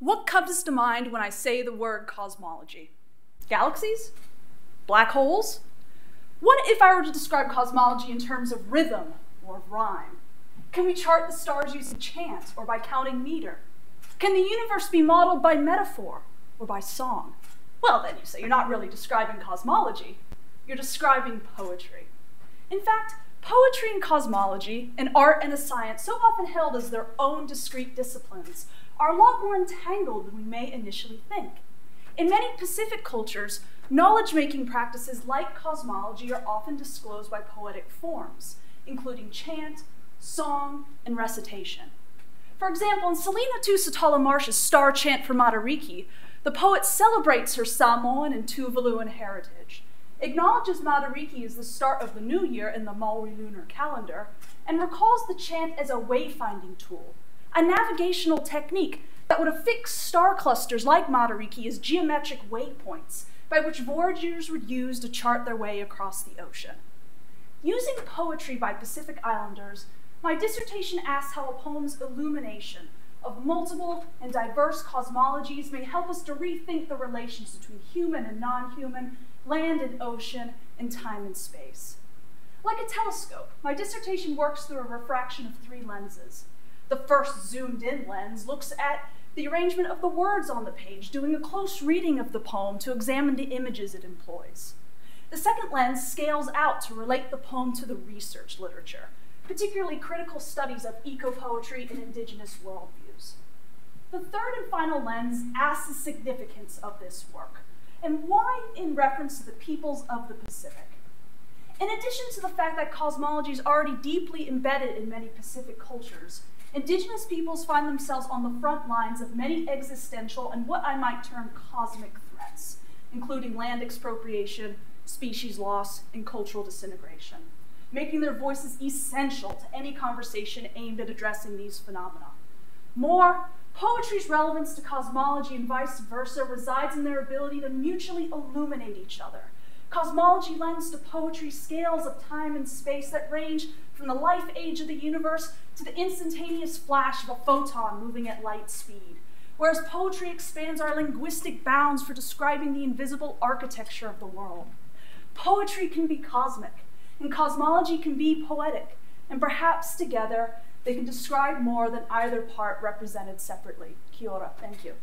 What comes to mind when I say the word cosmology? Galaxies? Black holes? What if I were to describe cosmology in terms of rhythm or rhyme? Can we chart the stars using chant or by counting meter? Can the universe be modeled by metaphor or by song? Well, then you say you're not really describing cosmology, you're describing poetry. In fact, poetry and cosmology, an art and a science so often held as their own discrete disciplines, are a lot more entangled than we may initially think. In many Pacific cultures, knowledge making practices like cosmology are often disclosed by poetic forms, including chant, song, and recitation. For example, in Selina Tusitala Marsh's Star Chant for Matariki, the poet celebrates her Samoan and Tuvaluan heritage, acknowledges Matariki as the start of the new year in the Maori lunar calendar, and recalls the chant as a wayfinding tool a navigational technique that would affix star clusters like Matariki as geometric waypoints by which voyagers would use to chart their way across the ocean. Using poetry by Pacific Islanders, my dissertation asks how a poem's illumination of multiple and diverse cosmologies may help us to rethink the relations between human and non-human, land and ocean, and time and space. Like a telescope, my dissertation works through a refraction of three lenses, the first zoomed in lens looks at the arrangement of the words on the page, doing a close reading of the poem to examine the images it employs. The second lens scales out to relate the poem to the research literature, particularly critical studies of eco-poetry and indigenous worldviews. The third and final lens asks the significance of this work, and why in reference to the peoples of the Pacific. In addition to the fact that cosmology is already deeply embedded in many Pacific cultures, Indigenous peoples find themselves on the front lines of many existential and what I might term cosmic threats, including land expropriation, species loss, and cultural disintegration, making their voices essential to any conversation aimed at addressing these phenomena. More, poetry's relevance to cosmology and vice versa resides in their ability to mutually illuminate each other, Cosmology lends to poetry scales of time and space that range from the life age of the universe to the instantaneous flash of a photon moving at light speed. Whereas poetry expands our linguistic bounds for describing the invisible architecture of the world. Poetry can be cosmic, and cosmology can be poetic, and perhaps together they can describe more than either part represented separately. Kia ora. Thank you.